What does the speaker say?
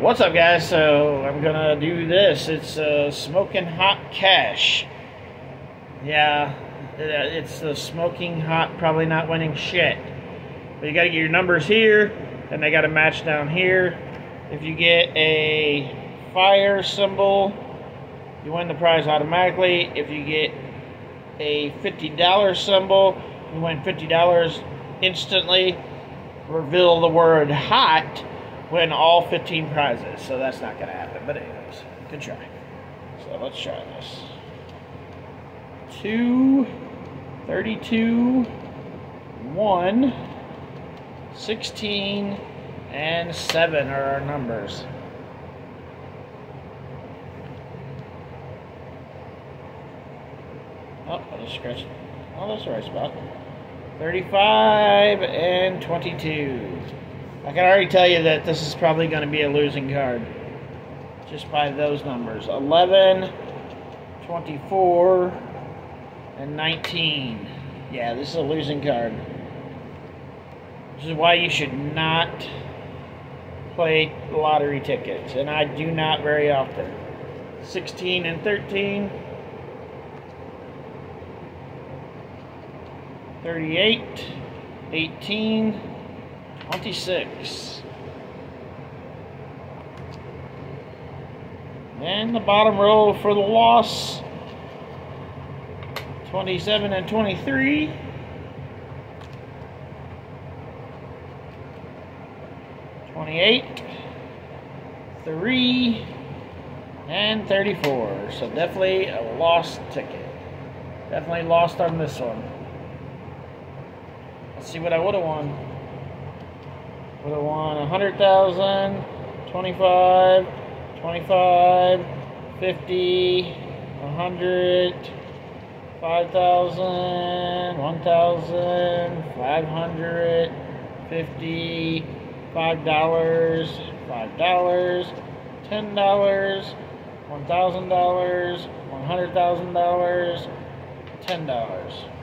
What's up, guys? So I'm gonna do this. It's uh, smoking hot cash. Yeah, it's the smoking hot, probably not winning shit. But you gotta get your numbers here, and they gotta match down here. If you get a fire symbol, you win the prize automatically. If you get a $50 symbol, you win $50 instantly. Reveal the word hot win all 15 prizes. So that's not going to happen. But anyways, good try. So let's try this. 2, 32, 1, 16, and 7 are our numbers. Oh, I just scratched. Oh, that's the right spot. 35 and 22. I can already tell you that this is probably going to be a losing card. Just by those numbers. 11, 24, and 19. Yeah, this is a losing card. This is why you should not play lottery tickets. And I do not very often. 16 and 13. 38, 18, 26. And the bottom row for the loss 27 and 23. Twenty-eight, three, and thirty-four. So definitely a lost ticket. Definitely lost on this one. Let's see what I would have won. Would have won 100,000, 25, 25, 50, 100, 5,000, 1,000, 500, 50, $5, $5, $10, $1,000, $100,000, $10.